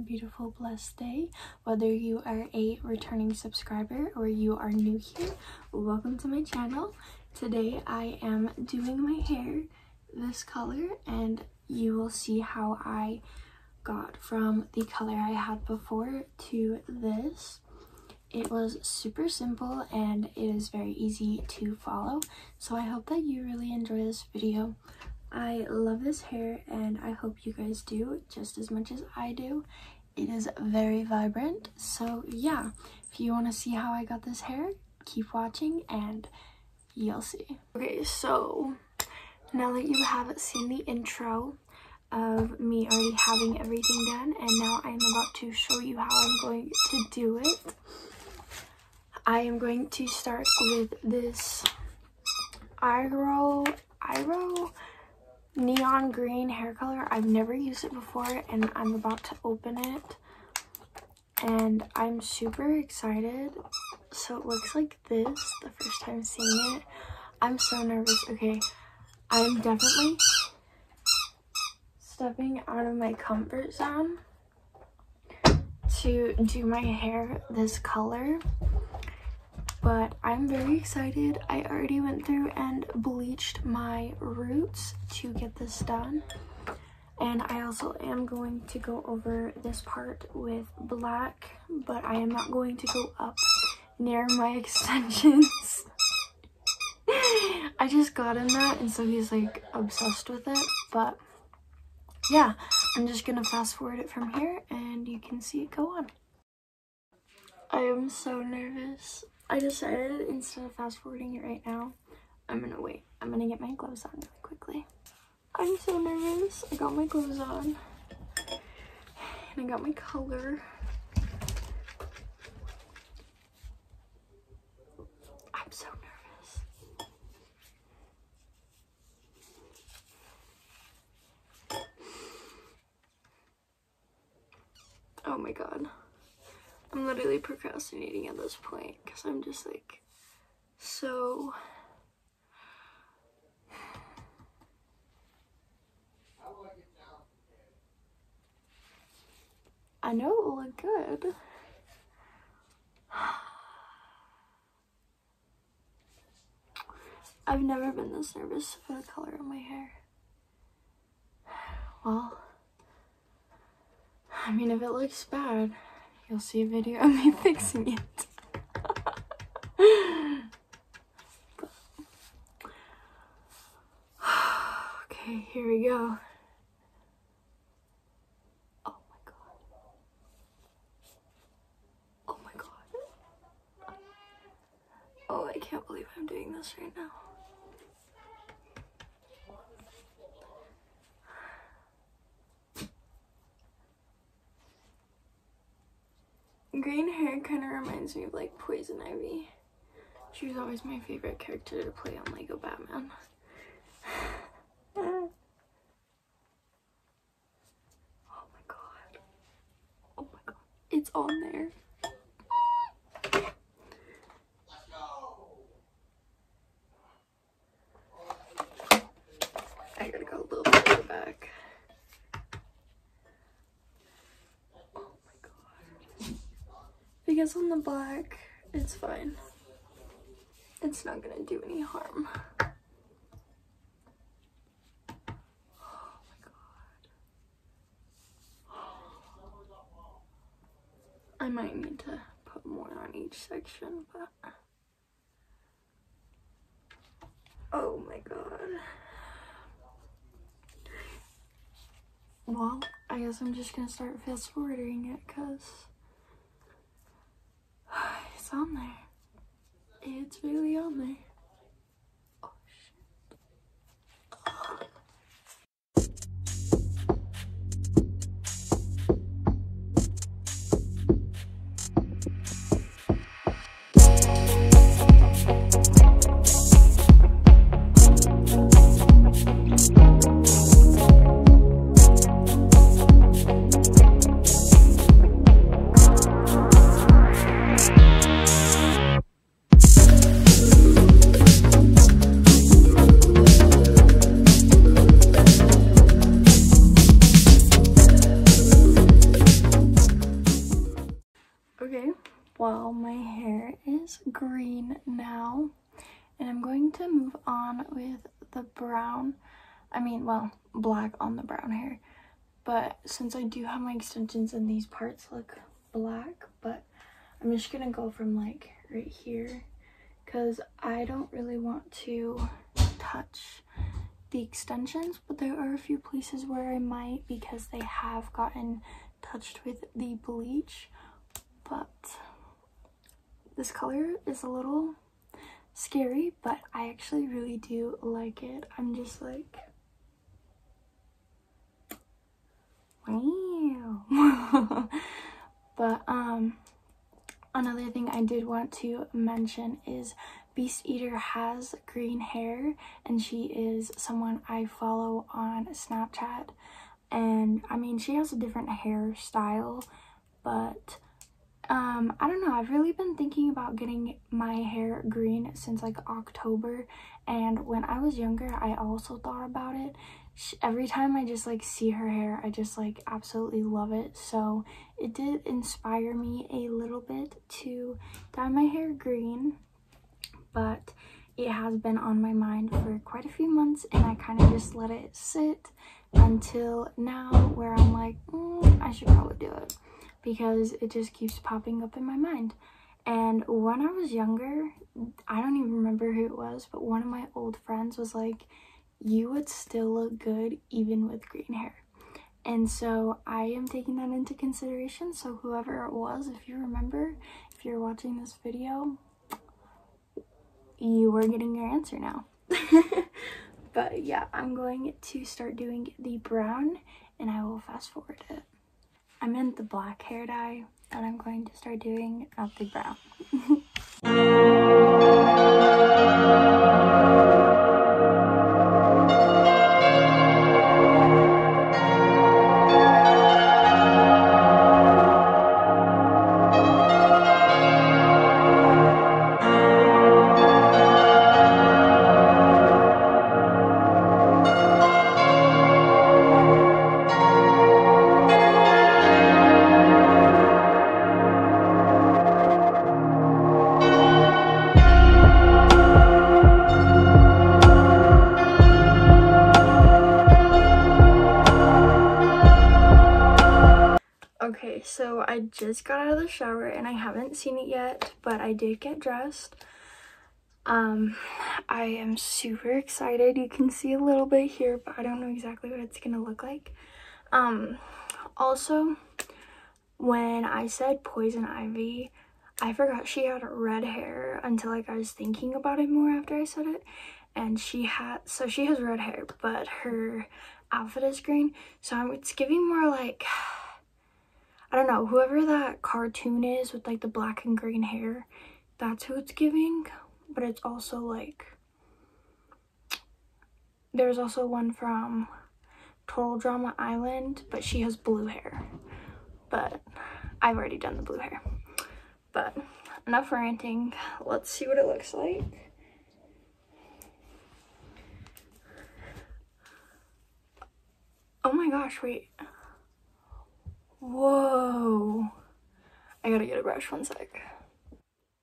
and beautiful blessed day. Whether you are a returning subscriber or you are new here, welcome to my channel. Today I am doing my hair this color and you will see how I got from the color I had before to this. It was super simple and it is very easy to follow. So I hope that you really enjoy this video. I love this hair and I hope you guys do just as much as I do. It is very vibrant. So yeah, if you want to see how I got this hair, keep watching and you'll see. Okay, so now that you have seen the intro of me already having everything done and now I'm about to show you how I'm going to do it. I am going to start with this Iroh, Iroh neon green hair color. I've never used it before and I'm about to open it. And I'm super excited. So it looks like this the first time seeing it. I'm so nervous. Okay, I'm definitely stepping out of my comfort zone to do my hair this color but I'm very excited. I already went through and bleached my roots to get this done. And I also am going to go over this part with black, but I am not going to go up near my extensions. I just got him that and so he's like obsessed with it, but yeah, I'm just gonna fast forward it from here and you can see it go on. I am so nervous. I decided instead of fast forwarding it right now, I'm gonna wait. I'm gonna get my gloves on really quickly. I'm so nervous. I got my gloves on. And I got my color. I'm so nervous. Oh my god. I'm literally procrastinating at this point because I'm just like so I know it will look good. I've never been this nervous for the color of my hair. Well, I mean, if it looks bad, you'll see a video of me fixing it. okay, here we go. Oh my god. Oh my god. Oh, I can't believe I'm doing this right now. Green hair kind of reminds me of like Poison Ivy. She was always my favorite character to play on Lego Batman. oh my god. Oh my god. It's on there. I gotta go a little bit back. Because on the back, it's fine. It's not gonna do any harm. Oh. I might need to put more on each section, but... Oh my god. Well, I guess I'm just gonna start fast forwarding it because on there. It's really on there. Is green now. And I'm going to move on with the brown, I mean well black on the brown hair. But since I do have my extensions and these parts look black but I'm just gonna go from like right here. Because I don't really want to touch the extensions but there are a few places where I might because they have gotten touched with the bleach. But this color is a little scary but I actually really do like it. I'm just like wow. But um another thing I did want to mention is Beast Eater has green hair and she is someone I follow on Snapchat. And I mean she has a different hairstyle but um I don't know I've really been thinking about getting my hair green since like October and when I was younger I also thought about it she, every time I just like see her hair, I just like absolutely love it. So it did inspire me a little bit to dye my hair green, but it has been on my mind for quite a few months and I kind of just let it sit until now where I'm like, mm, I should probably do it because it just keeps popping up in my mind. And when I was younger, I don't even remember who it was, but one of my old friends was like, you would still look good even with green hair. And so I am taking that into consideration. So whoever it was, if you remember, if you're watching this video, you are getting your answer now. but yeah, I'm going to start doing the brown and I will fast forward it. I'm in the black hair dye and I'm going to start doing not the brown. shower and I haven't seen it yet, but I did get dressed. Um, I am super excited. You can see a little bit here, but I don't know exactly what it's gonna look like. Um, also, when I said Poison Ivy, I forgot she had red hair until like I was thinking about it more after I said it. And she had, so she has red hair, but her outfit is green. So it's giving more like, I don't know, whoever that cartoon is with like the black and green hair, that's who it's giving. But it's also like, there's also one from Total Drama Island, but she has blue hair. But I've already done the blue hair. But enough ranting. Let's see what it looks like. Oh my gosh, wait. Whoa. I gotta get a brush one sec.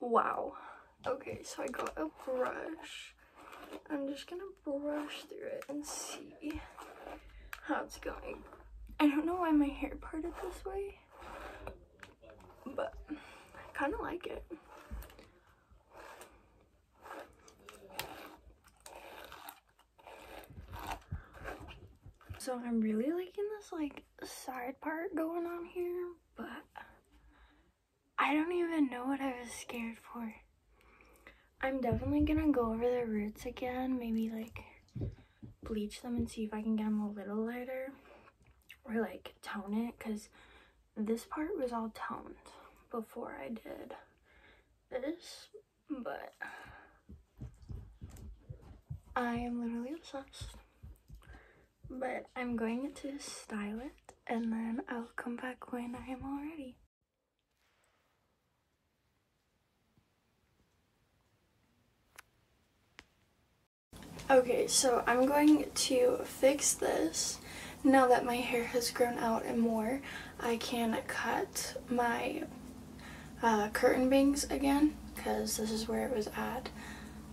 Wow. Okay, so I got a brush. I'm just gonna brush through it and see how it's going. I don't know why my hair parted this way, but I kind of like it. So I'm really liking this like side part going on here, but I don't even know what I was scared for. I'm definitely gonna go over the roots again, maybe like bleach them and see if I can get them a little lighter or like tone it because this part was all toned before I did this, but I am literally obsessed but I'm going to style it and then I'll come back when I am all ready. Okay, so I'm going to fix this. Now that my hair has grown out and more, I can cut my uh, curtain bangs again because this is where it was at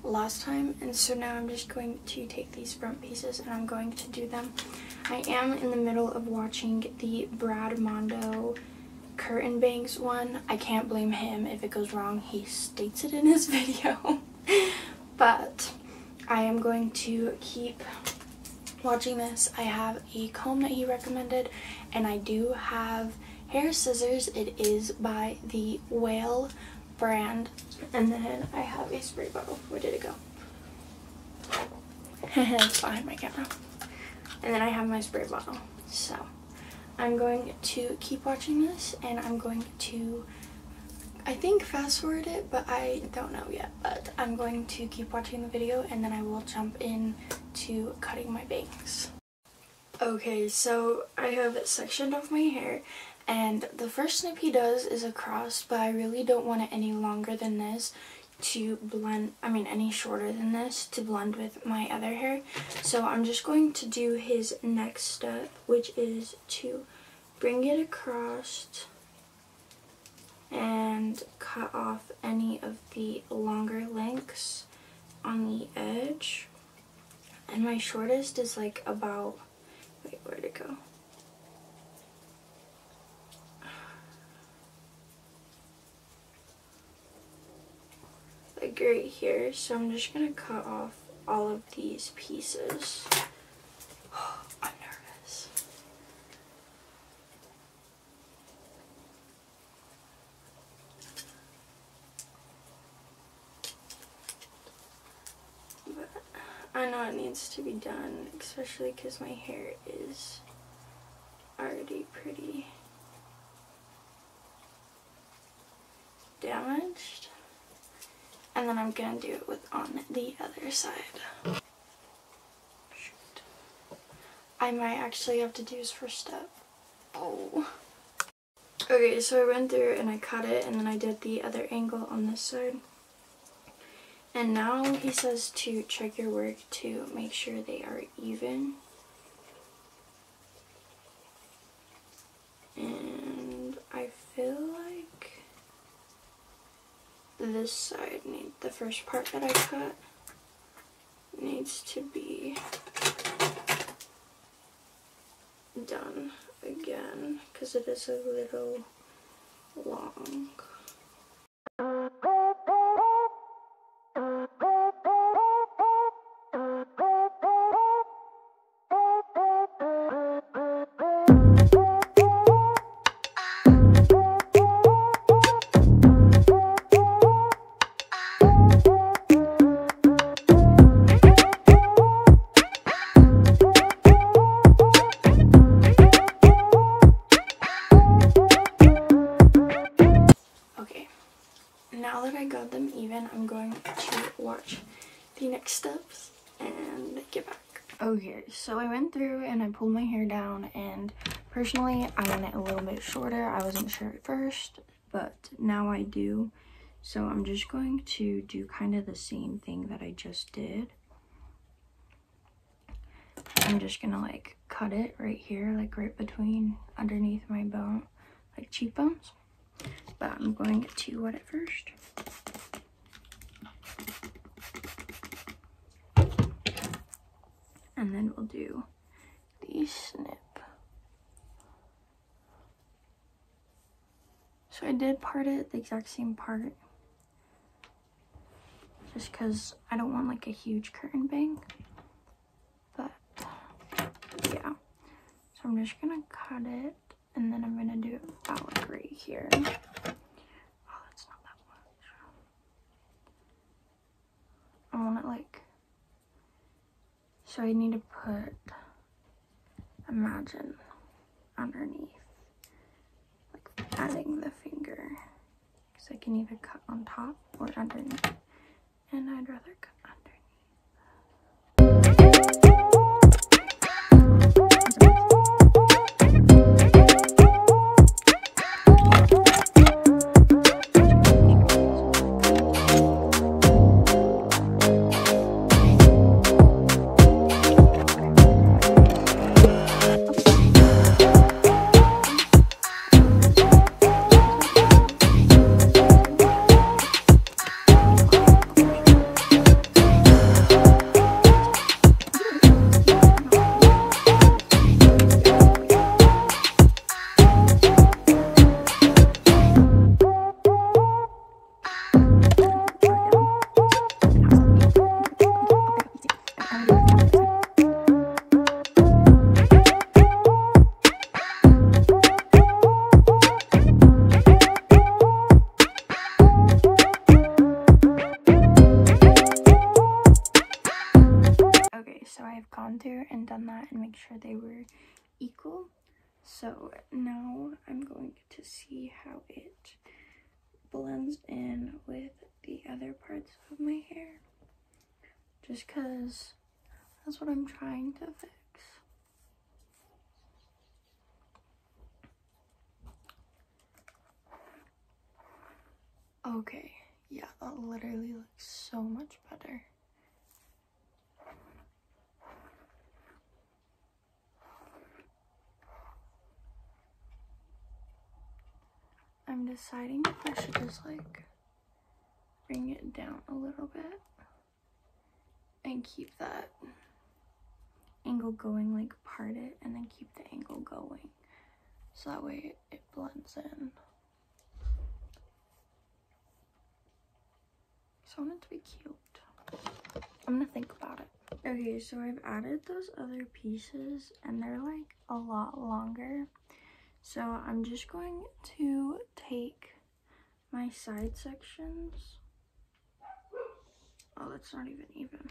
last time and so now I'm just going to take these front pieces and I'm going to do them. I am in the middle of watching the Brad Mondo curtain bangs one. I can't blame him if it goes wrong. He states it in his video. but I am going to keep watching this. I have a comb that he recommended and I do have hair scissors. It is by the Whale brand. And then I have a spray bottle. Where did it go? it's behind my camera. And then I have my spray bottle. So I'm going to keep watching this and I'm going to I think fast forward it, but I don't know yet. But I'm going to keep watching the video and then I will jump in to cutting my bangs. Okay, so I have sectioned off my hair and the first snip he does is across, but I really don't want it any longer than this to blend, I mean any shorter than this to blend with my other hair. So I'm just going to do his next step, which is to bring it across and cut off any of the longer lengths on the edge. And my shortest is like about, wait, where'd it go? Like right here. So I'm just gonna cut off all of these pieces. I'm nervous. But I know it needs to be done, especially because my hair is already pretty damaged. And then I'm to do it with on the other side. Shoot. I might actually have to do his first step. Oh. Okay, so I went through and I cut it and then I did the other angle on this side. And now he says to check your work to make sure they are even. And I feel like this side need the first part that I cut needs to be done again because it is a little long. Okay, so I went through and I pulled my hair down and personally I want it a little bit shorter. I wasn't sure at first, but now I do. So I'm just going to do kind of the same thing that I just did. I'm just gonna like cut it right here, like right between underneath my bone, like cheekbones. But I'm going to wet it first. and then we'll do the snip. So I did part it the exact same part just because I don't want like a huge curtain bang. But yeah, so I'm just gonna cut it and then I'm gonna do it about right here. Oh, that's not that much. I want it like so I need to put, imagine, underneath, like adding the finger. Because I can either cut on top or underneath. And I'd rather cut they were equal. So now I'm going to see how it blends in with the other parts of my hair. Just because that's what I'm trying to fix. Okay, yeah, that literally looks so much better. I'm deciding if I should just like bring it down a little bit and keep that angle going, like part it and then keep the angle going. So that way it, blends in. So I want it to be cute. I'm gonna think about it. Okay, so I've added those other pieces and they're like a lot longer. So I'm just going to take my side sections. Oh, that's not even even.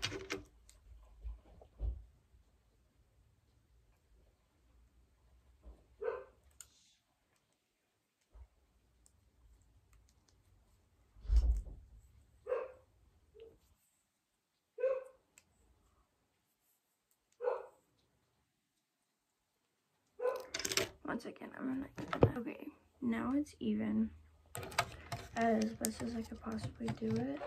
Once again, I'm gonna. Okay, now it's even as best as I could possibly do it.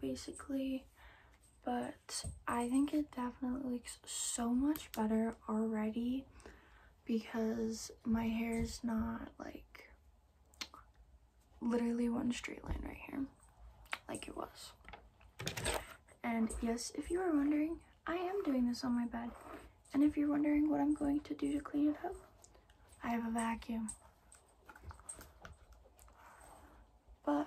Basically but I think it definitely looks so much better already because my hair is not like literally one straight line right here like it was. And yes if you are wondering I am doing this on my bed. And if you're wondering what I'm going to do to clean it up I have a vacuum. But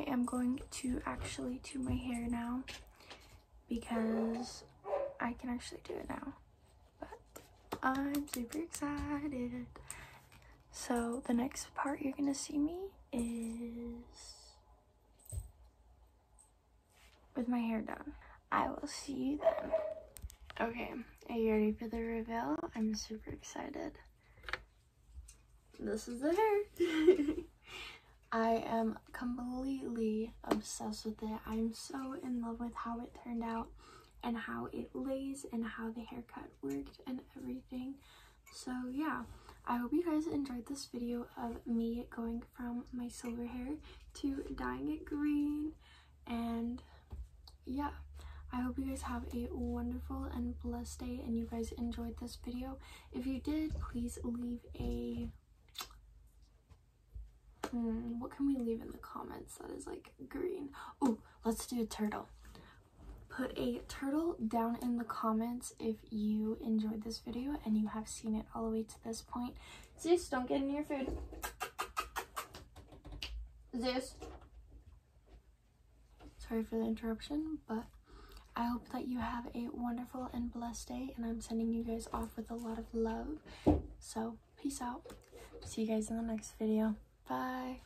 I am going to actually do my hair now because I can actually do it now. But I'm super excited. So the next part you're gonna see me is with my hair done. I will see you then. Okay, are you ready for the reveal? I'm super excited. This is the hair. I am completely obsessed with it. I'm so in love with how it turned out and how it lays and how the haircut worked and everything. So yeah, I hope you guys enjoyed this video of me going from my silver hair to dyeing it green and yeah. I hope you guys have a wonderful and blessed day and you guys enjoyed this video. If you did, please leave a What can we leave in the comments that is like green? Oh, let's do a turtle. Put a turtle down in the comments if you enjoyed this video and you have seen it all the way to this point. Zeus, don't get in your food. Zeus. Sorry for the interruption, but I hope that you have a wonderful and blessed day and I'm sending you guys off with a lot of love. So, peace out. See you guys in the next video. Bye.